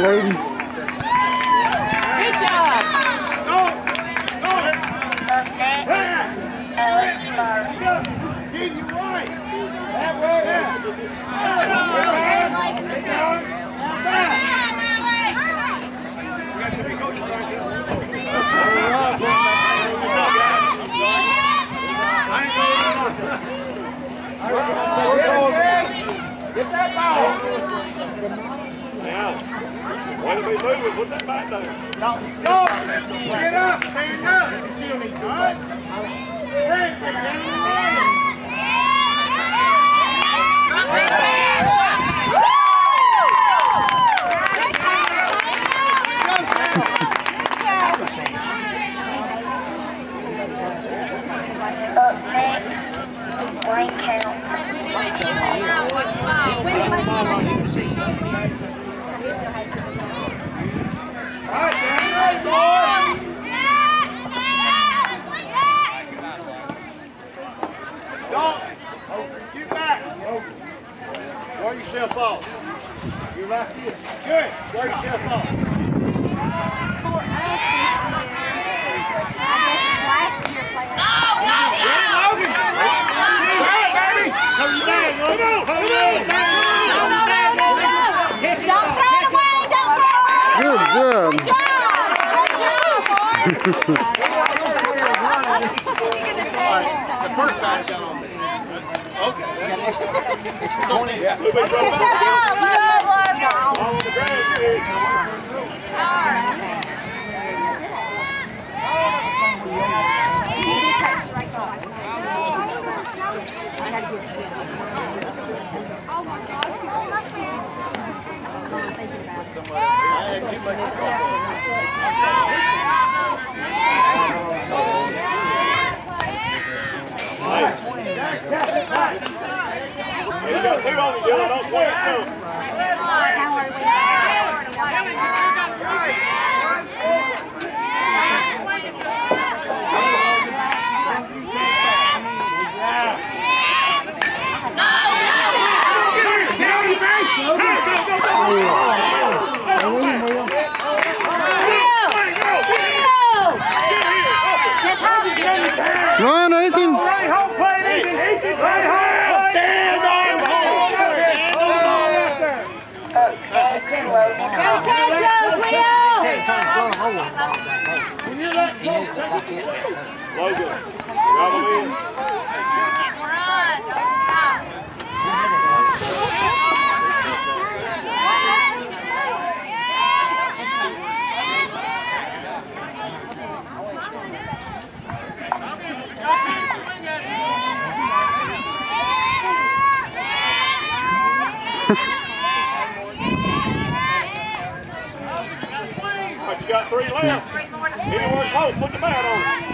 lady. Good job. Alex Murray. Now, way to be moving, put that back down. Go! Get up, stand up. All right? Hey, hey, Up next, Wayne Counts. All right, stand right, boys. Don't. Get back. Wear yourself off. You're right here. Good. Wear yourself off. For us this year, I guess it's last year playing. Logan. Hey, baby. Come you down, Logan. Come throw it away, don't throw it away. Good job. Good job, boy. You're gonna take it. The first batch got on me. Okay. Logan. On the ground, kid. Hey, 22. Logan, you got three left. Anywhere close, put the bat on.